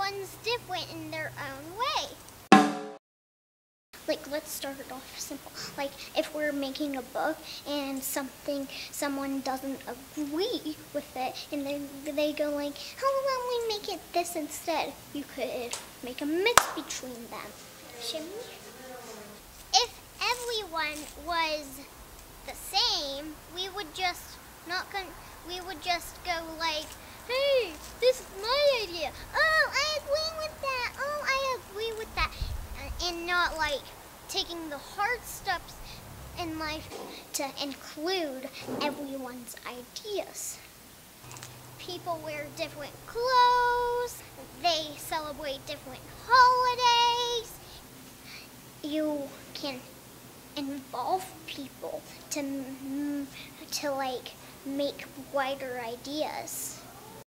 everyone's different in their own way. Like, let's start it off simple. Like, if we're making a book and something, someone doesn't agree with it, and then they go like, how about we make it this instead? You could make a mix between them. If everyone was the same, we would just not con- we would just go like, And not like taking the hard steps in life to include everyone's ideas. People wear different clothes, they celebrate different holidays. You can involve people to, to like make wider ideas.